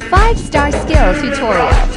5 Star Skill Tutorial.